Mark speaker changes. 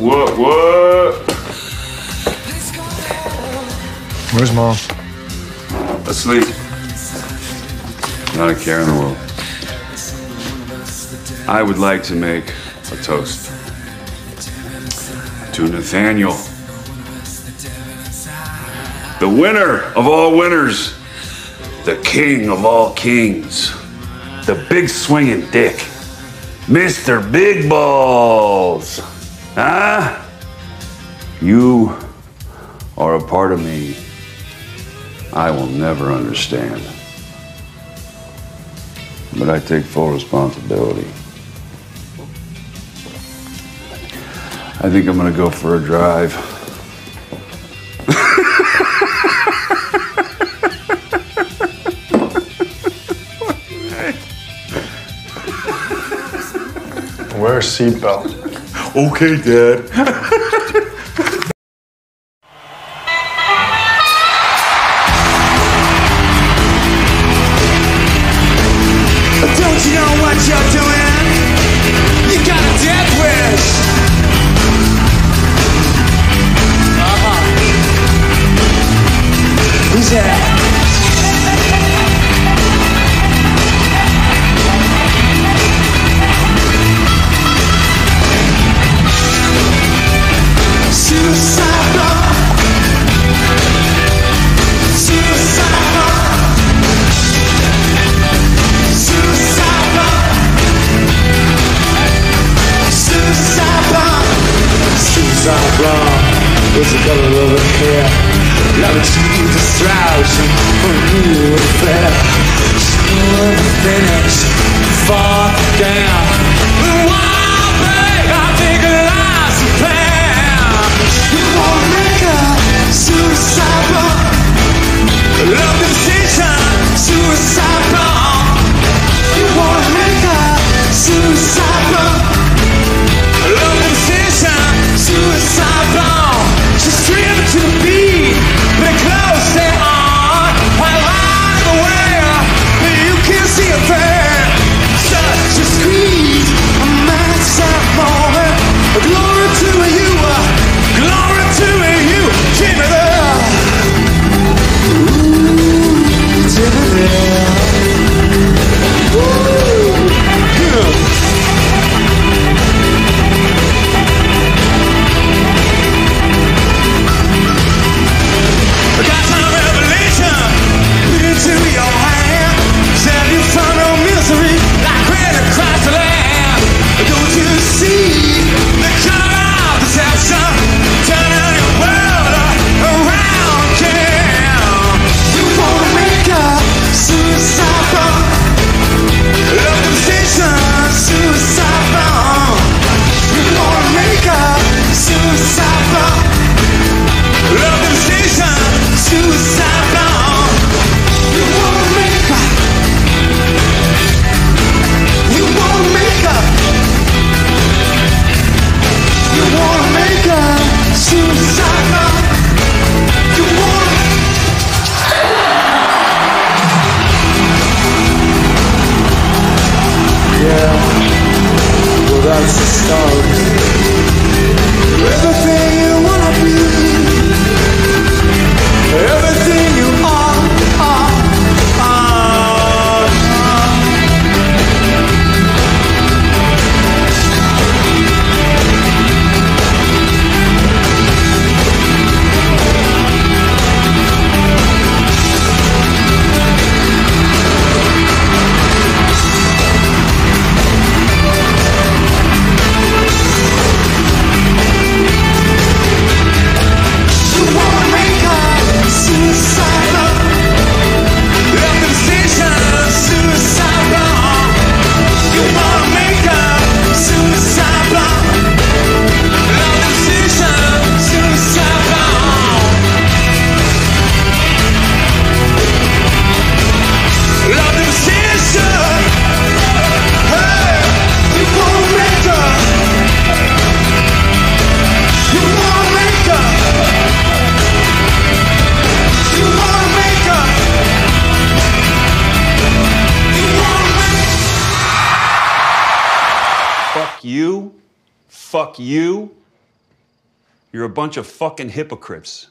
Speaker 1: What, what?
Speaker 2: Where's mom?
Speaker 1: Asleep. Not a care in the world. I would like to make a toast to Nathaniel, the winner of all winners, the king of all kings, the big swinging dick, Mr. Big Balls. Huh? You are a part of me I will never understand. But I take full responsibility. I think I'm gonna go for a drive.
Speaker 2: Wear a seatbelt.
Speaker 1: Okay, Dad.
Speaker 3: What's the color of her hair? Love it, she destruction for you and fair. She would finish far
Speaker 1: Fuck you. Fuck you. You're a bunch of fucking hypocrites.